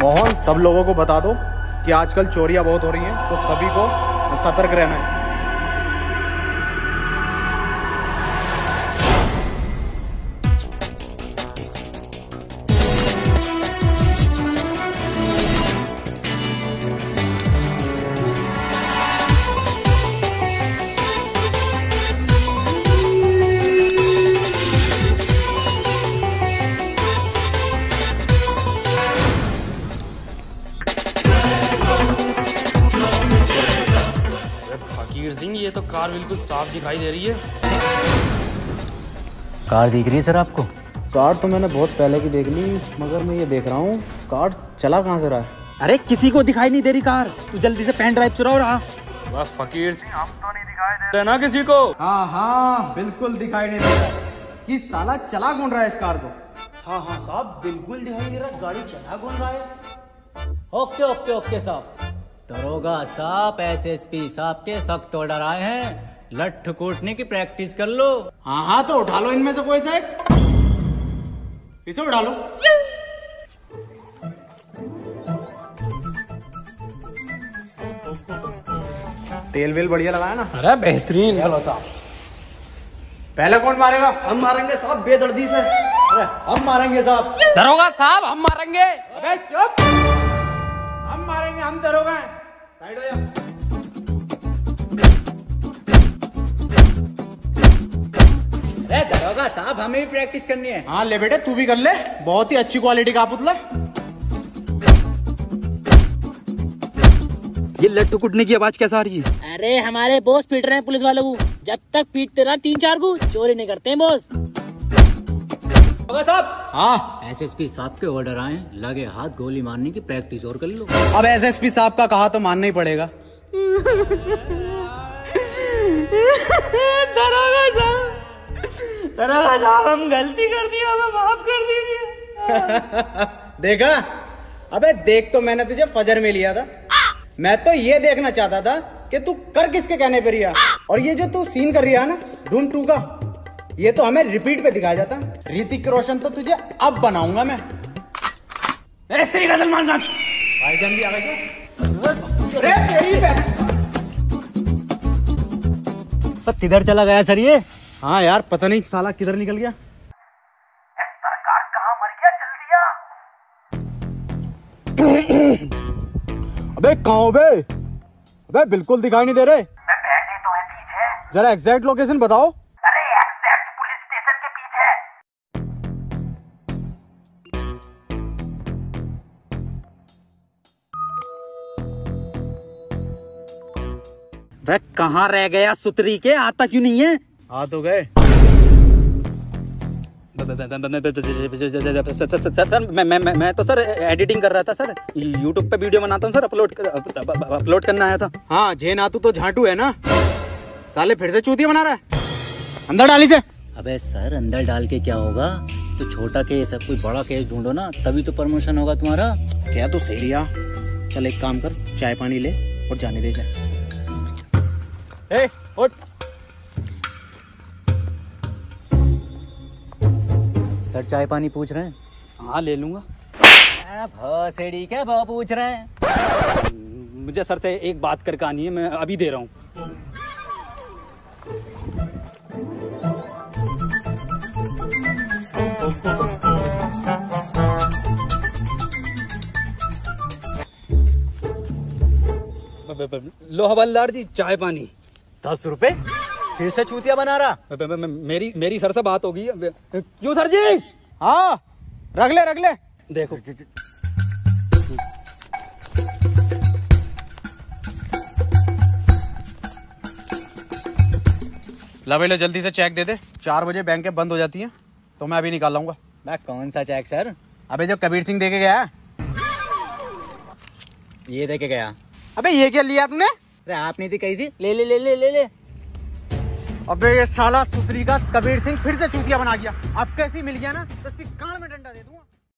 मोहन सब लोगों को बता दो कि आजकल चोरियाँ बहुत हो रही हैं तो सभी को सतर्क रहना है। फकीर सिंह ये तो कार बिल्कुल साफ़ दिखाई दे रही है। कार दिख रही है सर आपको? कार तो मैंने बहुत पहले की देख ली मगर मैं ये देख रहा हूँ कार चला कहाँ से रहा है? अरे किसी को दिखाई नहीं दे रही कार। तू जल्दी से पेन ड्राइव चुराओ रहा। बस फकीर सिंह हम तो नहीं दिखाई दे रहे ना किसी को। हाँ हाँ बिल्कुल दिखाई नहीं दे रहा। कि साला चला कौन रहा है इस कार को? हाँ हाँ साहब बिल्कुल दिखाई दे रहा। गाड़ी चला कौन रहा है? ओके ओके ओके साहब। दरोगा साहब एसएसपी साहब के सख्त ऑर्डर आए हैं। लठ कूटने की प्रैक्टिस कर लो। हाँ हाँ तो उठा लो इनमें से कोई सा। इसे उठा लो। तेल वेल बढ़िया लगाया ना। अरे बेहतरीन। पहले कौन मारेगा? हम मारेंगे साहब बेदर्दी से। अरे हम मारेंगे साहब। दरोगा साहब हम मारेंगे। अबे चुप। हम मारेंगे हम दरोगा हैं। साइड हो जा अरे दरोगा साहब हमें भी प्रैक्टिस करनी है। हाँ ले बेटे तू भी कर ले। बहुत ही अच्छी क्वालिटी का पुतला। ये लट्टू कुटने की आवाज़ कैसा आ रही है? अरे हमारे बॉस पीट रहे हैं पुलिस वालों को। जब तक पीटते रहा तीन चार को चोरी नहीं करते हैं बॉस दरोगा साहब। हाँ। एसएसपी साहब के ऑर्डर आए लगे हाथ गोली मारने की प्रैक्टिस और कर लो। अब एसएसपी साहब का कहा तो मानना ही पड़ेगा। दरोगा साहब दरोगा साहब हम गलती कर दी हमें माफ़ कर दीजिए देखा? अबे देख तो मैंने तुझे फजर में लिया था। मैं तो ये देखना चाहता था कि तू कर किसके कहने पर रिया और ये जो तू सीन कर रही है ना धूम टू का ये तो हमें रिपीट पे दिखाया जाता। ऋतिक रोशन तो तुझे अब बनाऊँगा मैं। तेरी का सलमान खान भाईजान भी आ गए क्या? सब किधर चला गया सर ये? हाँ यार पता नहीं साला किधर निकल गया। अबे कहाँ बे? अबे बिल्कुल दिखाई नहीं दे रहे। तो है पीछे। जरा एग्जैक्ट लोकेशन बताओ। वह कहाँ रह गया सुतरी के? आता क्यों नहीं है? आ तो गए। सर मैं मैं मैं मैं तो सर एडिटिंग कर रहा था सर। यूट्यूब पे वीडियो बनाता हूँ सर अपलोड अपलोड करना आया था। हाँ जे नातू तो झाटू है ना? साले फिर से चूतिया बना रहा है। अंदर डाली से। अबे सर अंदर डाल के क्या होगा? तो छोटा केस है कोई बड़ा केस ढूंढो ना तभी तो प्रमोशन होगा तुम्हारा। क्या तो सही रिया चल एक काम कर चाय पानी ले और जाने दे जा ए उठ। सर चाय पानी पूछ रहे हैं? हाँ ले लूँगा। भसेड़ी क्या भाव पूछ रहे हैं? मुझे सर से एक बात करके आनी है मैं अभी दे रहा हूँ। लो हवलदार जी चाय पानी। दस रुपए? फिर से चूतिया बना रहा। मेरी मेरी सर से बात होगी। क्यों सर जी? हाँ रख ले रख ले। देखो। ला भाई लो जल्दी से चेक दे दे। चार बजे बैंकें बंद हो जाती हैं तो मैं अभी निकाल लाऊँगा। मैं कौन सा चेक सर अबे जो कबीर सिंह दे के गया। ये दे के गया। अबे ये क्या लिया तूने? अरे आप नहीं थी कही थी, ले ले ले ले ले ले। अबे ये साला सुतरी का कबीर सिंह फिर से चूतिया बना गया। अब कैसी मिल गया ना? तो इसकी कान में डंडा दे दूँगा।